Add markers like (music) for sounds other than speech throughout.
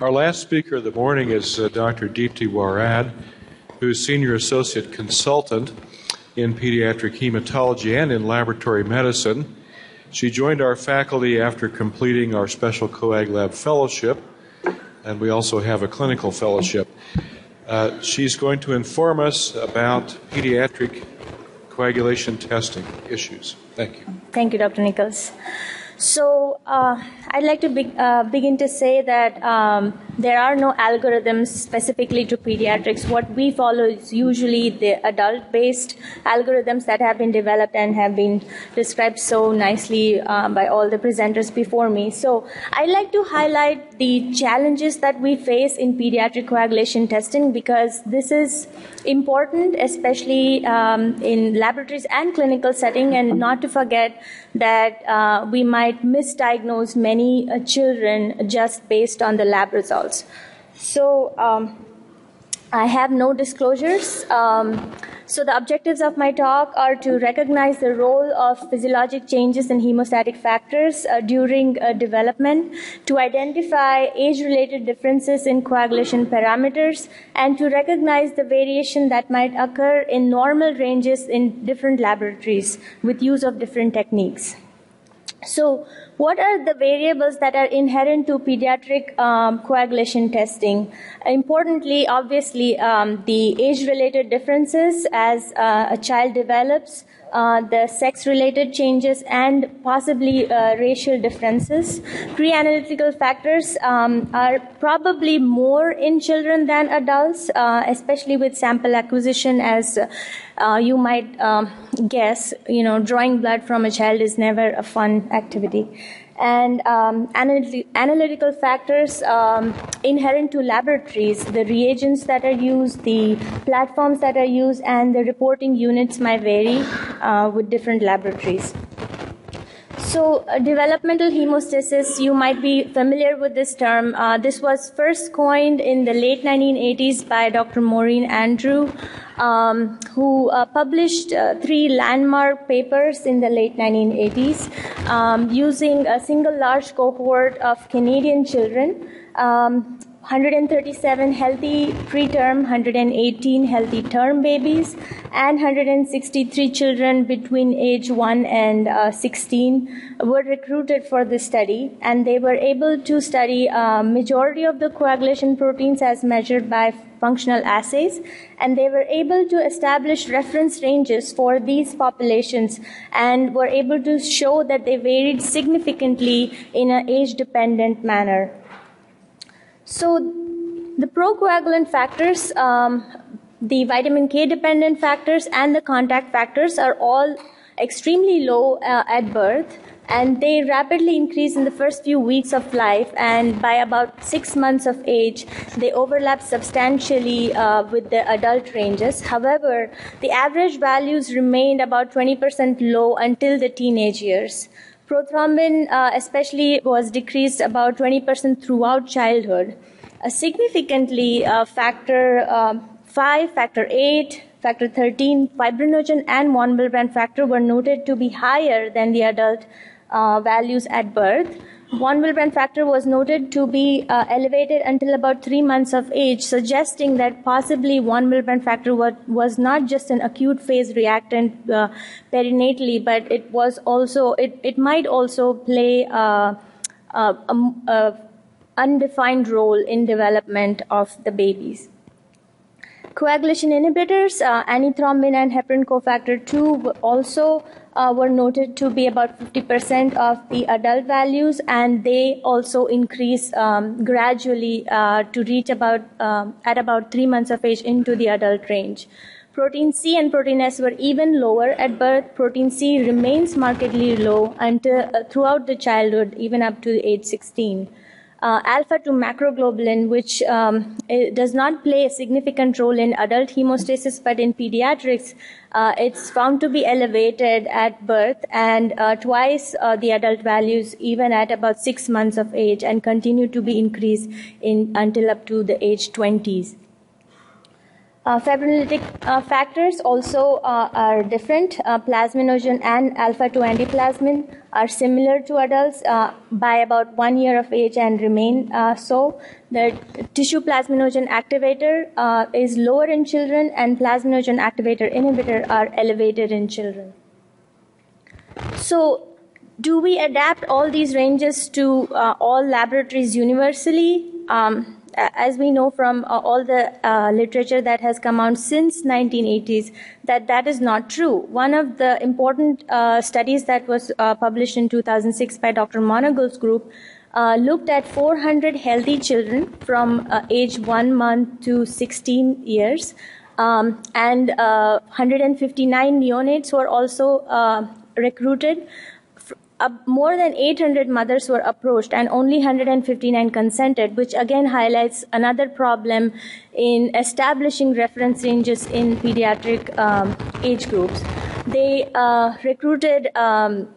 Our last speaker of the morning is uh, Dr. Deepti Warad, who's Senior Associate Consultant in Pediatric Hematology and in Laboratory Medicine. She joined our faculty after completing our Special Coag Lab Fellowship, and we also have a clinical fellowship. Uh, she's going to inform us about pediatric coagulation testing issues. Thank you. Thank you, Dr. Nichols. So uh, I'd like to be, uh, begin to say that um, there are no algorithms specifically to pediatrics. What we follow is usually the adult-based algorithms that have been developed and have been described so nicely uh, by all the presenters before me. So I'd like to highlight the challenges that we face in pediatric coagulation testing because this is important, especially um, in laboratories and clinical setting, and not to forget that uh, we might misdiagnose many uh, children just based on the lab results. So um, I have no disclosures. Um, so the objectives of my talk are to recognize the role of physiologic changes in hemostatic factors uh, during uh, development, to identify age-related differences in coagulation parameters, and to recognize the variation that might occur in normal ranges in different laboratories with use of different techniques. So, what are the variables that are inherent to pediatric um, coagulation testing? Importantly, obviously, um, the age related differences as uh, a child develops, uh, the sex related changes, and possibly uh, racial differences. Pre analytical factors um, are probably more in children than adults, uh, especially with sample acquisition, as uh, you might um, guess. You know, drawing blood from a child is never a fun activity and um, analytical factors um, inherent to laboratories, the reagents that are used, the platforms that are used, and the reporting units might vary uh, with different laboratories. So, uh, developmental hemostasis, you might be familiar with this term. Uh, this was first coined in the late 1980s by Dr. Maureen Andrew, um, who uh, published uh, three landmark papers in the late 1980s um, using a single large cohort of Canadian children. Um, 137 healthy preterm, 118 healthy term babies, and 163 children between age 1 and uh, 16 were recruited for this study, and they were able to study a majority of the coagulation proteins as measured by functional assays, and they were able to establish reference ranges for these populations and were able to show that they varied significantly in an age-dependent manner. So the procoagulant factors, um, the vitamin K dependent factors and the contact factors are all extremely low uh, at birth and they rapidly increase in the first few weeks of life and by about six months of age they overlap substantially uh, with the adult ranges. However the average values remained about 20% low until the teenage years Prothrombin, uh, especially, was decreased about 20% throughout childhood. A significantly, uh, factor uh, 5, factor 8, factor 13, fibrinogen, and von Willebrand factor were noted to be higher than the adult uh, values at birth. Von Willebrand factor was noted to be uh, elevated until about three months of age, suggesting that possibly von Willebrand factor was, was not just an acute phase reactant uh, perinatally, but it was also it, it might also play uh, a, a, a undefined role in development of the babies. Coagulation inhibitors, uh, antithrombin and heparin cofactor 2 also uh, were noted to be about 50% of the adult values, and they also increase um, gradually uh, to reach about um, at about three months of age into the adult range. Protein C and protein S were even lower at birth. Protein C remains markedly low until uh, throughout the childhood, even up to age 16 uh, alpha 2 macroglobulin, which um, does not play a significant role in adult hemostasis, but in pediatrics, uh, it's found to be elevated at birth and uh, twice uh, the adult values, even at about six months of age, and continue to be increased in until up to the age 20s. Uh, fibrinolytic uh, factors also uh, are different. Uh, plasminogen and alpha 2 antiplasmin are similar to adults uh, by about one year of age and remain uh, so. The tissue plasminogen activator is lower in children, and plasminogen activator inhibitor are elevated in children. So, do we adapt all these ranges to all laboratories universally? Um, as we know from uh, all the uh, literature that has come out since 1980s that that is not true. One of the important uh, studies that was uh, published in 2006 by dr monagle's group uh, looked at 400 healthy children from uh, age 1 month to 16 years. Um, and 159 neonates were also recruited uh, more than 800 mothers were approached and only 159 consented, which again highlights another problem in establishing reference ranges in pediatric um, age groups. They uh, recruited um,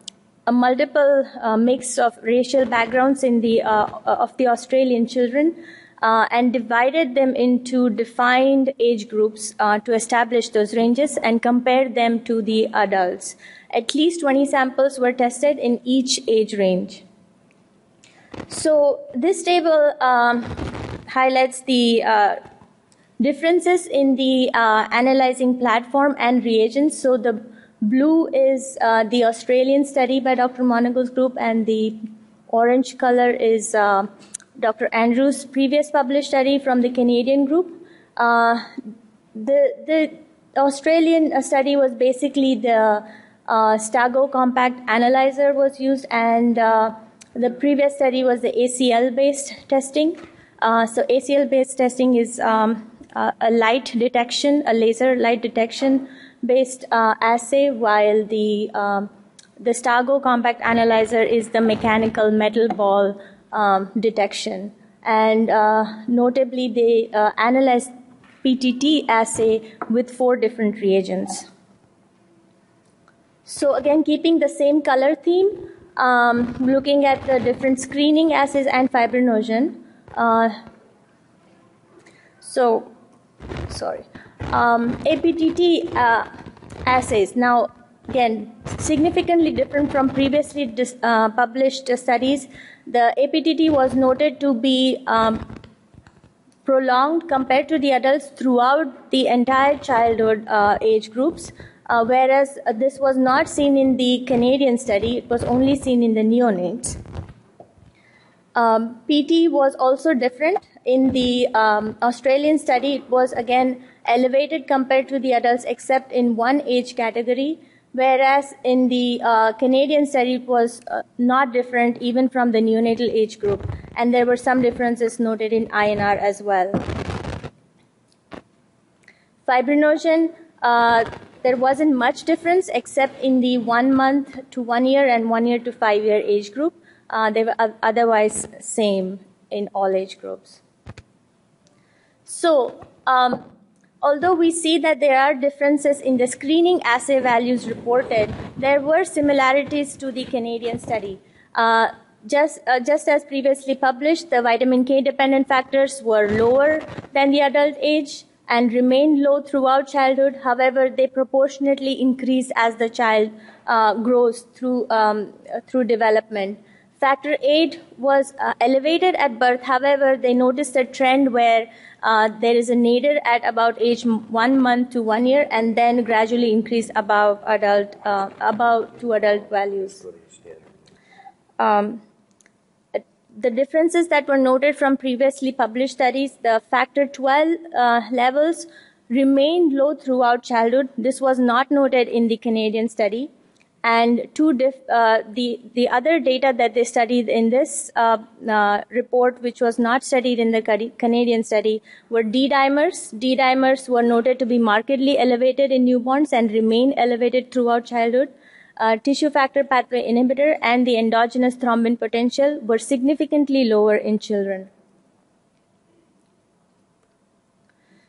a multiple uh, mix of racial backgrounds in the uh, of the Australian children. Uh, and divided them into defined age groups uh, to establish those ranges and compare them to the adults. At least 20 samples were tested in each age range. So this table um, highlights the uh, differences in the uh, analyzing platform and reagents. So the blue is uh, the Australian study by Dr. Monagle's group, and the orange color is uh, Dr. Andrews' previous published study from the Canadian group. Uh, the, the Australian study was basically the uh, Stago compact analyzer was used, and uh, the previous study was the ACL based testing. Uh, so, ACL based testing is um, a light detection, a laser light detection based uh, assay, while the um, the Stago compact analyzer is the mechanical metal ball um, detection. And uh, notably, they uh, analyzed PTT assay with four different reagents. So again, keeping the same color theme, um, looking at the different screening assays and fibrinogen. Uh, so, sorry, um, APTT uh, assays. Now, again, significantly different from previously dis- uh, published studies. The APTT was noted to be um, prolonged compared to the adults throughout the entire childhood uh, age groups. Uh, whereas uh, this was not seen in the Canadian study, it was only seen in the neonates. Um, PT was also different. In the um, Australian study, it was again elevated compared to the adults, except in one age category, whereas in the uh, Canadian study, it was uh, not different even from the neonatal age group, and there were some differences noted in INR as well. Fibrinogen uh, there wasn't much difference except in the one month to one year and one year to five year age group. Uh, they were otherwise same in all age groups. So, um, although we see that there are differences in the screening assay values reported, there were similarities to the Canadian study. Uh, just, uh, just as previously published, the vitamin K dependent factors were lower than the adult age and remained low throughout childhood. However, they proportionately increase as the child uh, grows through um, through development. Factor VIII was uh, elevated at birth. However, they noticed a trend where uh, there is a nadir at about age one month to one year, and then gradually increase above adult uh, above to adult values. Um, the differences that were noted from previously published studies, the factor 12 uh, levels remained low throughout childhood. This was not noted in the Canadian study. And two diff- uh, the, the other data that they studied in this uh, uh report, which was not studied in the Canadian study, were D dimers. D dimers were noted to be markedly elevated in newborns and remain elevated throughout childhood uh, tissue factor pathway inhibitor and the endogenous thrombin potential were significantly lower in children.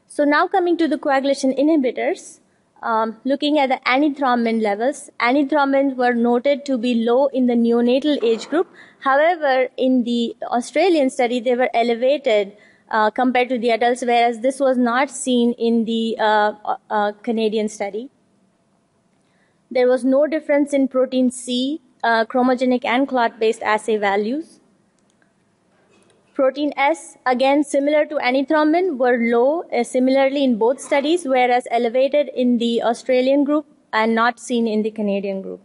So now coming to the coagulation inhibitors, um, looking at the antithrombin levels, antithrombins were noted to be low in the neonatal age group. However, in the Australian study, they were elevated uh, compared to the adults, whereas this was not seen in the uh, uh, Canadian study. There was no difference in protein C, uh, chromogenic and clot-based assay values. Protein S, again similar to antithrombin, were low uh, similarly in both studies, whereas elevated in the Australian group and not seen in the Canadian group.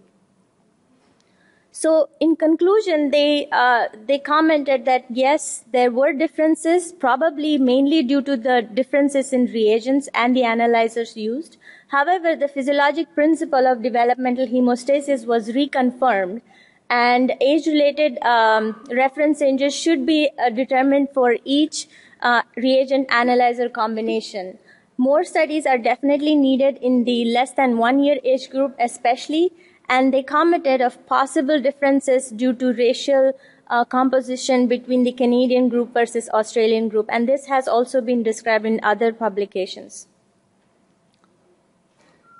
So, in conclusion, they uh, they commented that yes, there were differences, probably mainly due to the differences in reagents and the analyzers used. However, the physiologic principle of developmental hemostasis was reconfirmed, and age-related um, reference ranges should be uh, determined for each uh, reagent analyzer combination. More studies are definitely needed in the less than one year age group, especially and they commented of possible differences due to racial uh, composition between the Canadian group versus Australian group, and this has also been described in other publications.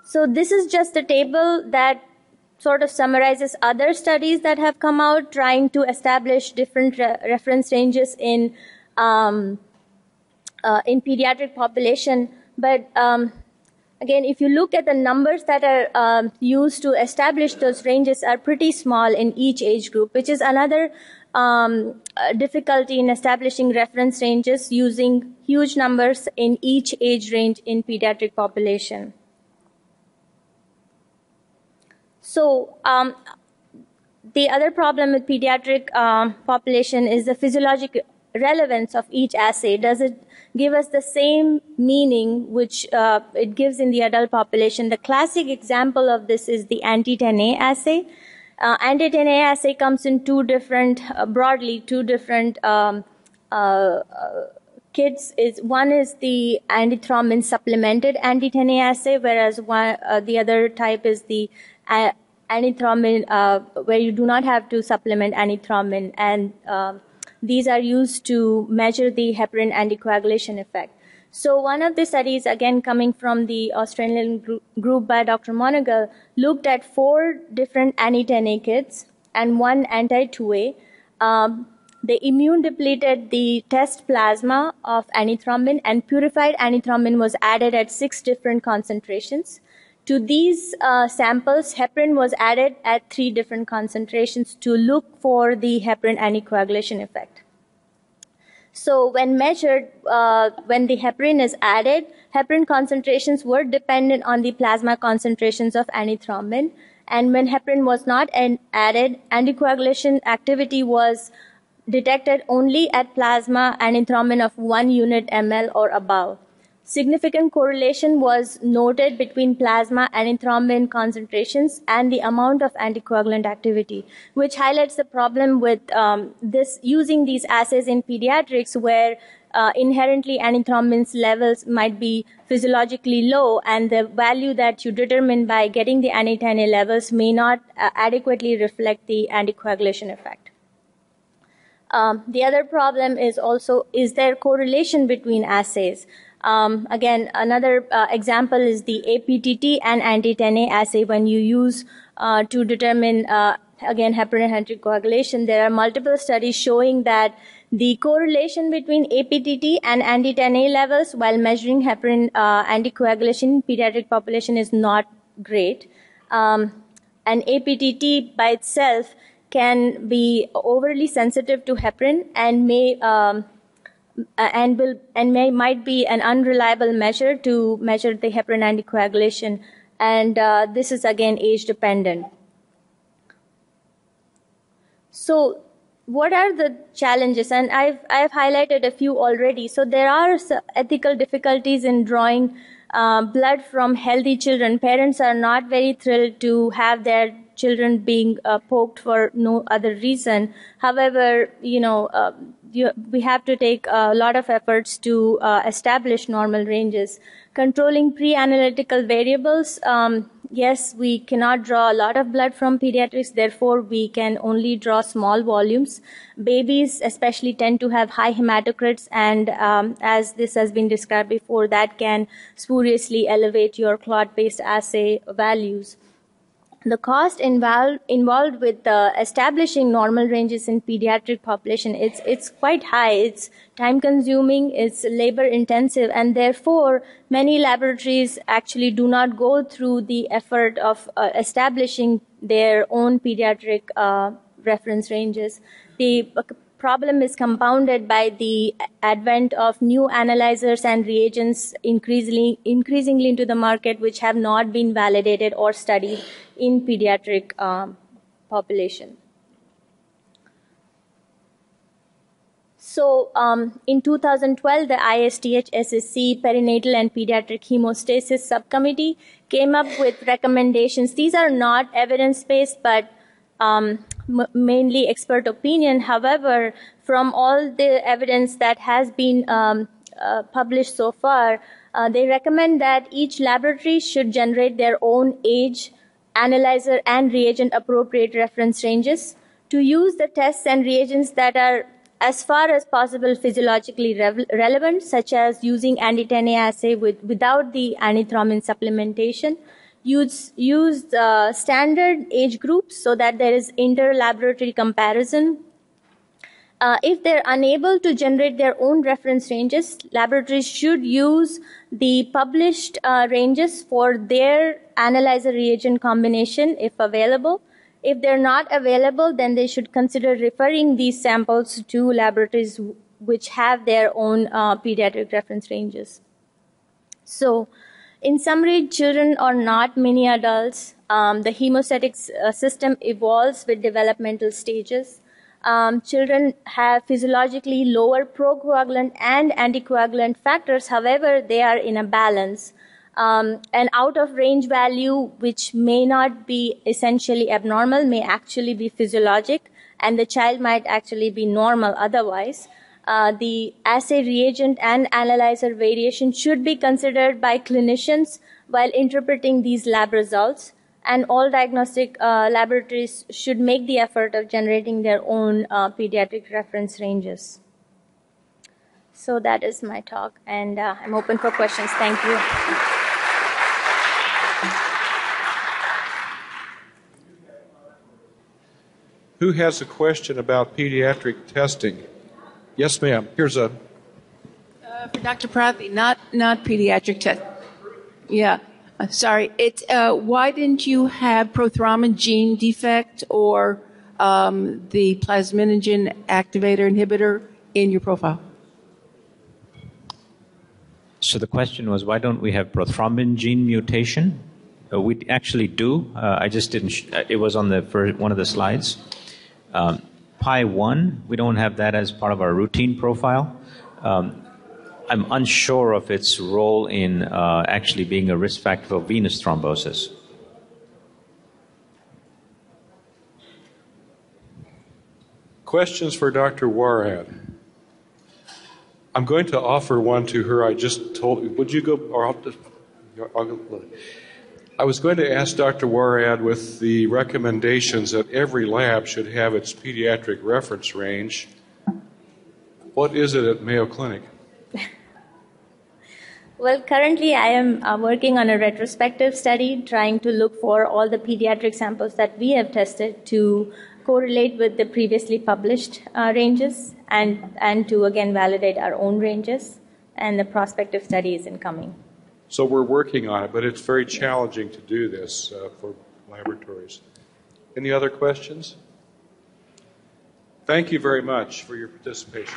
So this is just a table that sort of summarizes other studies that have come out trying to establish different re- reference ranges in um, uh, in pediatric population, but um, Again, if you look at the numbers that are um, used to establish those ranges are pretty small in each age group, which is another um, uh, difficulty in establishing reference ranges using huge numbers in each age range in pediatric population. So, um, the other problem with pediatric um, population is the physiologic relevance of each assay. Does it give us the same meaning which uh, it gives in the adult population. The classic example of this is the anti-10A assay. Uh, anti-10A assay comes in two different, uh, broadly, two different um, uh, uh, kits. Is one is the antithrombin supplemented anti-10A assay, whereas one, uh, the other type is the antithrombin where you do not have to supplement antithrombin and um, these are used to measure the heparin anticoagulation effect. So one of the studies, again coming from the Australian group by Dr. Monagle, looked at four different anti-10A kits and one anti-2A. Um, they immune depleted the test plasma of antithrombin and purified antithrombin was added at six different concentrations. To these uh, samples, heparin was added at three different concentrations to look for the heparin anticoagulation effect. So when measured, uh, when the heparin is added, heparin concentrations were dependent on the plasma concentrations of antithrombin. And when heparin was not added, anticoagulation activity was detected only at plasma antithrombin of 1 unit ml or above. Significant correlation was noted between plasma antithrombin concentrations and the amount of anticoagulant activity, which highlights the problem with um, this using these assays in pediatrics where uh, inherently antithrombin's levels might be physiologically low and the value that you determine by getting the anti levels may not uh, adequately reflect the anticoagulation effect. Um, the other problem is also is there correlation between assays? Um, again, another uh, example is the APTT and anti-10A assay when you use uh, to determine, uh, again, heparin anticoagulation. There are multiple studies showing that the correlation between APTT and anti-10A levels while measuring heparin uh, anticoagulation in pediatric population is not great. Um, and APTT by itself can be overly sensitive to heparin and may um, and will and may might be an unreliable measure to measure the heparin anticoagulation, and uh, this is again age dependent. So, what are the challenges? And I've I've highlighted a few already. So there are ethical difficulties in drawing uh, blood from healthy children. Parents are not very thrilled to have their children being uh, poked for no other reason. However, you know, uh, you, we have to take a lot of efforts to uh, establish normal ranges. Controlling pre-analytical variables, um, yes, we cannot draw a lot of blood from pediatrics, therefore we can only draw small volumes. Babies especially tend to have high hematocrits and um, as this has been described before, that can spuriously elevate your clot-based assay values. The cost involved involved with uh, establishing normal ranges in pediatric population it's it's quite high. It's time consuming it's labor intensive and therefore many laboratories actually do not go through the effort of uh, establishing their own pediatric uh, reference ranges. The problem is compounded by the advent of new analyzers and reagents increasingly, increasingly into the market, which have not been validated or studied in pediatric um, population. So, um, in 2012, the ISTH SSC Perinatal and Pediatric Hemostasis Subcommittee came up with recommendations. These are not evidence based, but um, mainly expert opinion. However, from all the evidence that has been um, uh, published so far, uh, they recommend that each laboratory should generate their own age, analyzer, and reagent appropriate reference ranges to use the tests and reagents that are as far as possible physiologically re- relevant, such as using anti-10A assay with, without the antithrombin supplementation, use, use uh, standard age groups so that there is inter-laboratory comparison. Uh, if they're unable to generate their own reference ranges, laboratories should use the published uh, ranges for their analyzer reagent combination if available. If they're not available, then they should consider referring these samples to laboratories which have their own uh, pediatric reference ranges. So, in summary, children are not mini adults. Um, the hemostatic uh, system evolves with developmental stages. Um, children have physiologically lower procoagulant and anticoagulant factors, however, they are in a balance. Um, an out of range value, which may not be essentially abnormal, may actually be physiologic, and the child might actually be normal otherwise uh, the assay reagent and analyzer variation should be considered by clinicians while interpreting these lab results. And all diagnostic uh, laboratories should make the effort of generating their own uh, pediatric reference ranges. So that is my talk, and uh, I'm open for questions. Thank you. Who has a question about pediatric testing? Yes, ma'am. Here's a. Uh, for Dr. Prathi, not not pediatric test. Yeah, uh, sorry. It's uh, why didn't you have prothrombin gene defect or um, the plasminogen activator inhibitor in your profile? So the question was, why don't we have prothrombin gene mutation? Uh, we actually do. Uh, I just didn't. Sh- it was on the first, one of the slides. Um, PAI 1, we don't have that as part of our routine profile. Um, I'm unsure of its role in uh, actually being a risk factor for venous thrombosis. Questions for Dr. Warad? I'm going to offer one to her. I just told. Would you go? Or I'll, I'll, I was going to ask Dr. Warad with the recommendations that every lab should have its pediatric reference range. What is it at Mayo Clinic? (laughs) Well, currently I am uh, working on a retrospective study trying to look for all the pediatric samples that we have tested to correlate with the previously published uh, ranges and, and to again validate our own ranges. And the prospective study is incoming. So we're working on it, but it's very challenging to do this uh, for laboratories. Any other questions? Thank you very much for your participation.